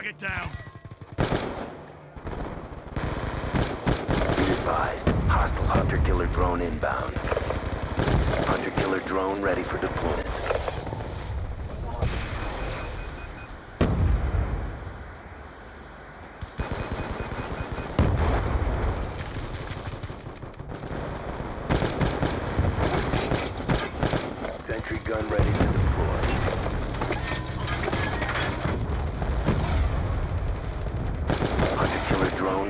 Target down. Be advised, hostile hunter-killer drone inbound. Hunter-killer drone ready for deployment. Sentry gun ready to deploy. Hunter-killer drone